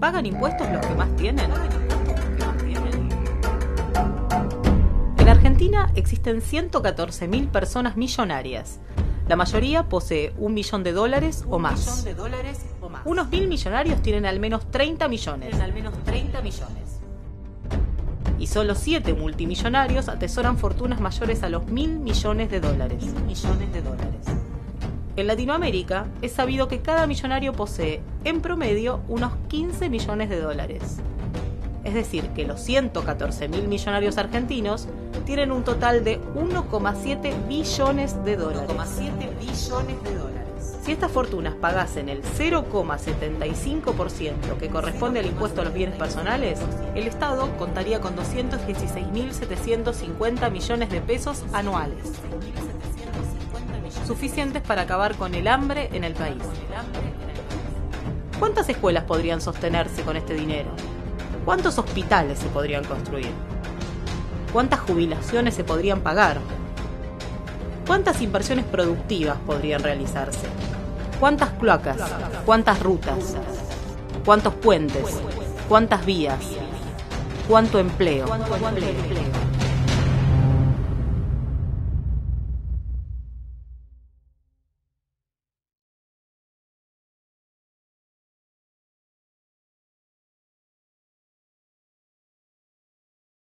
¿Pagan impuestos los que más tienen? En Argentina existen 114.000 personas millonarias. La mayoría posee un millón de dólares o más. Unos mil millonarios tienen al menos 30 millones. Y solo 7 multimillonarios atesoran fortunas mayores a los mil millones de dólares. En Latinoamérica es sabido que cada millonario posee, en promedio, unos 15 millones de dólares. Es decir, que los 114 mil millonarios argentinos tienen un total de 1,7 billones de dólares. billones de dólares. Si estas fortunas pagasen el 0,75% que corresponde al impuesto a los bienes personales, el Estado contaría con 216.750 millones de pesos anuales suficientes para acabar con el hambre en el país. ¿Cuántas escuelas podrían sostenerse con este dinero? ¿Cuántos hospitales se podrían construir? ¿Cuántas jubilaciones se podrían pagar? ¿Cuántas inversiones productivas podrían realizarse? ¿Cuántas cloacas? ¿Cuántas rutas? ¿Cuántos puentes? ¿Cuántas vías? ¿Cuánto empleo? ¿Cuánto empleo?